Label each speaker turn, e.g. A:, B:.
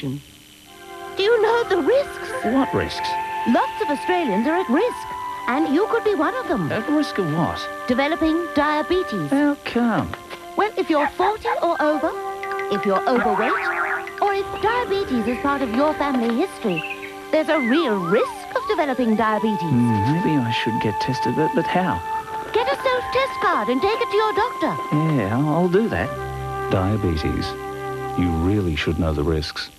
A: Do you know the risks?
B: What risks?
A: Lots of Australians are at risk, and you could be one of them.
B: At risk of what?
A: Developing diabetes.
B: How come?
A: Well, if you're 40 or over, if you're overweight, or if diabetes is part of your family history, there's a real risk of developing diabetes.
B: Hmm, maybe I should get tested, but, but how?
A: Get a self-test card and take it to your doctor.
B: Yeah, I'll do that. Diabetes. You really should know the risks.